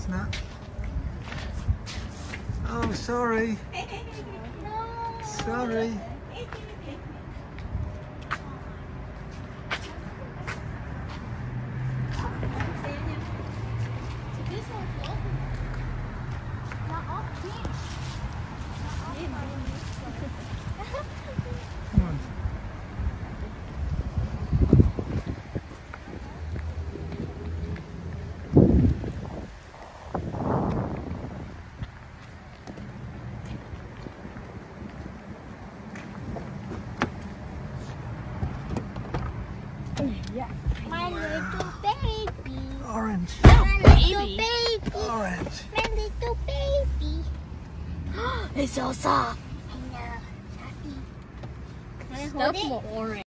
It's not. Oh, sorry. No. Sorry. My little baby. Orange. My oh, little baby. Orange. My little baby. It's so soft. I know. Can I hold Stuff it? more orange.